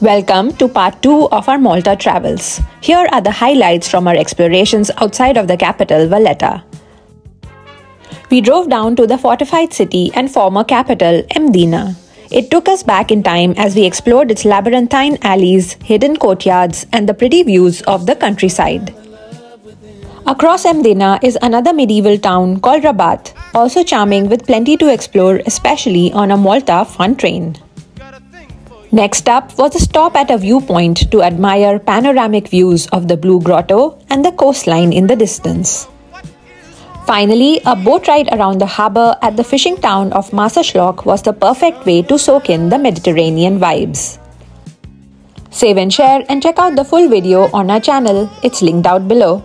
Welcome to part 2 of our Malta travels. Here are the highlights from our explorations outside of the capital, Valletta. We drove down to the fortified city and former capital, Mdina. It took us back in time as we explored its labyrinthine alleys, hidden courtyards, and the pretty views of the countryside. Across Mdina is another medieval town called Rabat, also charming with plenty to explore, especially on a Malta fun train. Next up was a stop at a viewpoint to admire panoramic views of the Blue Grotto and the coastline in the distance. Finally, a boat ride around the harbour at the fishing town of Marsaxlokk was the perfect way to soak in the Mediterranean vibes. Save and share and check out the full video on our channel. It's linked out below.